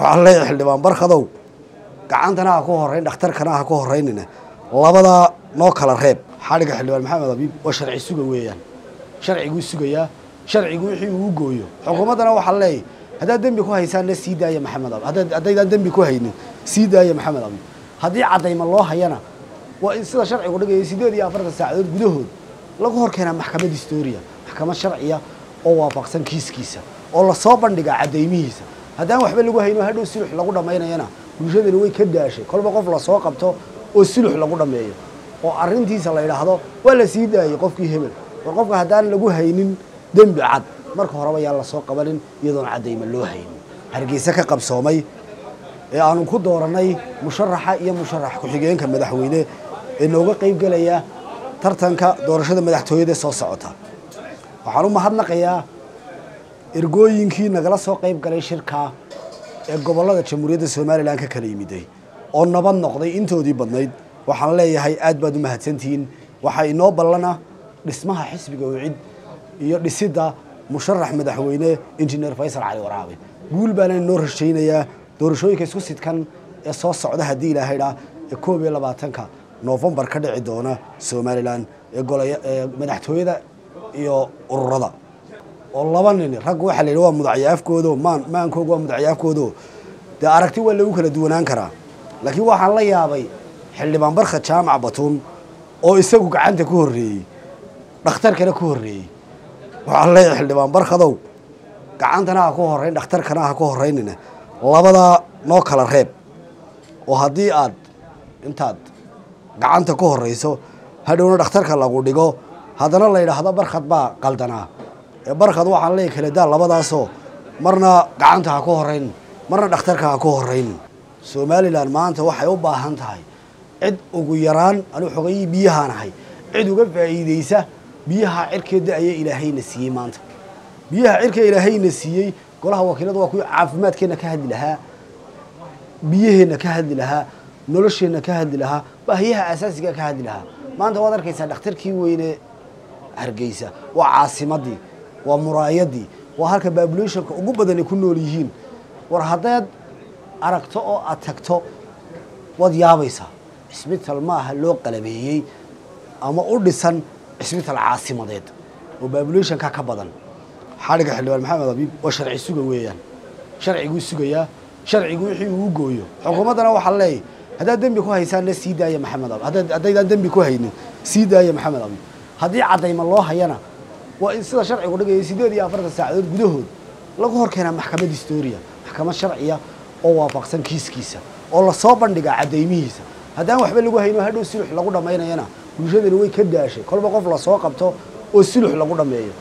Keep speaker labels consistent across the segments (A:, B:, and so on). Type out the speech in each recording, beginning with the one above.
A: waxaan leeyahay xildhibaan barkadow gacantana ha ku horeyn dhakhtarkana ha ku horeynina labadaa noo kala reeb xadhigga xildhibaan maxamed abiib waa sharci suga weeyaan. Sharciguu sugayaa sharcigu wixii uu gooyo. Xukuumaddana waxaa leeyahy haddaad dembi ku haysaanna sii daaya maxamed haddaad haddaydaan dembi ku haynin sii daaya maxamed abiib. Haddii caddayma loo hayana waa in sida sharcigu dhigaya siddeed iyo afartan saacadood gudahood lagu hor maxkamad historia maxkamad sharciya oo waafaqsan kiiskiisa oo la soo bandhigaa caddaymihiisa haddaan waxba lagu hayno hadhow sulux lagu dhammaynayana bulshadani way ka daashay kolba qof la soo qabto oo sulux lagu dhammeeyo oo arrintiisa la yidhaahdo waa la sii daayey qofkii hebel. War qofka haddaan lagu haynin dembi cad marka horeba yaan la soo qabanin iyadoon caddayma loo haynin. Hargeysa ka qabsoomay ee aanu ku doorannay musharaxa iyo musharax ku-xigeenka madaxweyne ee nooga qayb gelaya tartanka doorashada madaxtooyada soo socota. Waxaan u mahadnaqayaa ergooyinkii nagala soo qayb galay shirkaa ee gobollada jamhuuriyadda somalilan ka kala yimiday. Oo nabad noqday intoodii badnayd. Waxaan leeyahay aad baad u mahadsantihiin waxaa inoo ballana dhismaha xisbiga ucid iyo dhisidda musharax madaxweyne injineer faysal cali waraabe. Guul baana inoo rashaynayaa doorashooyinka isku sidkan ee soo socda haddii ilaahaydaa ee koob iyo labaatanka noofembar ka dhici doona somalilan ee madaxtooyada iyo ururada oo laba nin raggu waxaa la yidhi waa mudacyaafkoodo maan maankooga waa mudacyaafkoodo. Dee aragti waa lagu kala duwanaan karaa. Laakiin waxaan la yaabay xildhibaan barka jaamac batuun oo isagu gacanta ku horreeyey dhakhtarkana ku horreeyey. Waxaan leeyahay xildhibaan barkadow gacantana ha ku horeyn dhakhtarkana ha ku horeynina labadaa noo kala reeb oo haddii aad intaad gacanta ku horeyso hadhowna dhakhtarka lagu dhigo. Haddana la yidhaahdo barkad baa qaldanaa barkad waxaan leeyahy kala daa labadaasoo marna gacanta ha ku horeyn marna dhakhtarka ha ku horeyn. Somalilan maanta waxay u baahan tahay cid ugu yaraan anuu xogayii biyahaan ahay cid uga faa'iideysa biyaha cirkeeda ayaa ilaahayna siiyey maanta. Biyaha cirka ilaahayna siiyey golaha wakiilada waa kuwii caafimaadkeenna ka hadli lahaa biyaheenna ka hadli lahaa nolosheenna ka hadli lahaa baahiyaha asaasiga ka hadli lahaa. Maanta waad arkaysaa dhakhtarkii weyne hargeysa waa caasimadii waa muraayadii waa halka babulationka ugu badan ku nool yihiin. War haddaad aragto oo aad tagto waad yaabaysaa cisbital maaha loo qalabeeyey ama u dhisan cisbital caasimadeed oo babulationka ka badan. Xadhigga xildhibaan maxamed abiib waa sharci suga weeyaan. Sharciguu sugayaa sharcigu wixii uu gooyo. Xukuumaddana waxaa leeyahy haddaad dembi ku haysaanna sii daaya maxamed abiib. Haddaydaan dembi ku haynin sii daaya maxamed abiib. Haddii caddayma loo hayana waa in sida sharcigu dhigaya siddeed iyo afartan saacadood gudahood lagu hor keenaa maxkamad historia maxkamad sharciya oo waafaqsan kiiskiisa oo la soo bandhigaa caddaymihiisa haddaan waxba lagu hayno hadhow sulux lagu dhammaynayana bulshadani way ka daashay kolba qof la soo qabto oo sulux lagu dhammeeyo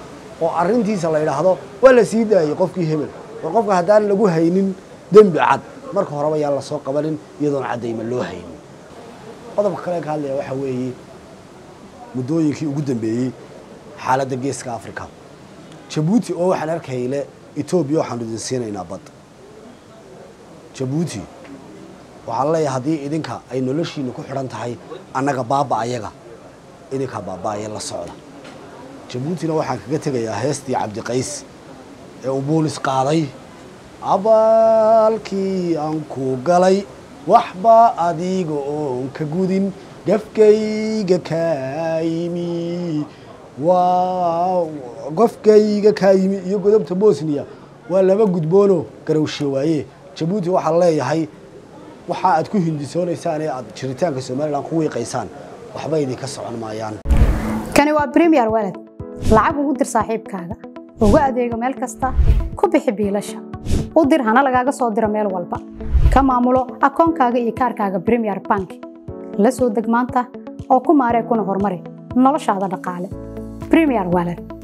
A: oo arrintiisa la yidhaahdo waa la sii daayey qofkii hebel. War qofka haddaan lagu haynin dembi cad marka horeba yaan la soo qabanin iyadoon caddayma loo haynin. Qodobka kale ka hadlaya waxaa weeye muddooyinkii ugu dambeeyey xaaladda geeska africa jabuuti oo waxaan arkayle etoobiya waxaanu idin siinaynaa bad. Jabuuti waxaan leeyahay haddii idinka ay noloshiina ku xidhan tahay annaga baaba ayaga. Idinkaa baaba-aya la socda. Jabuutina waxaan kaga tegayaa heestii cabdiqays ee uu buulis qaaday. Abaalkii aan ku galay waxba adiga oon ka gudin gafkayga kaa waa gofkayga kaa yimi iyo godobta bosniya waa laba gudboono garowshe waaye. Jabuuti waxaan leeyahay waxa aad ku hindisoonaysaan ee aad jiritaanka somalilan ku wiiqaysaan waxba idinka socon maayaan.
B: Kani waa bremiyer walad lacag ugu dir saaxiibkaaga. Ugu adeego meel kasta. Ku bixi biilasha. U dir hana lagaaga soo diro meel walba. Ka maamulo akoonkaaga iyo kaarkaaga bremiyer bank. La soo deg maanta oo ku maaree kuna horumari noloshaada dhaqaale bremiyer walad